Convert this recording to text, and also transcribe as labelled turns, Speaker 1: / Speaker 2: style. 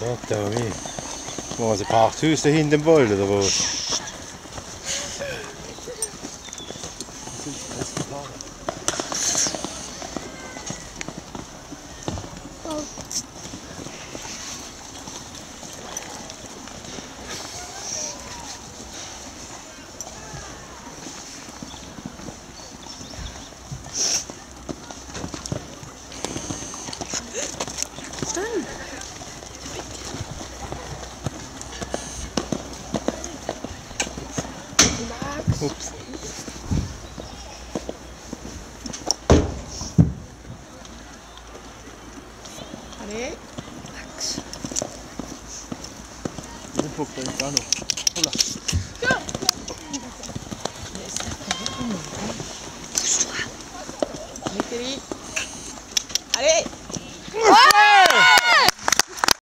Speaker 1: Gott, oh wie. War ein Pachthäuschen hinter dem Wald oder was?
Speaker 2: Oh.
Speaker 1: Oops.
Speaker 3: Allez, max.
Speaker 1: Il
Speaker 2: faut
Speaker 1: que tu aies
Speaker 2: un
Speaker 3: Voilà. Pousse-toi. Allez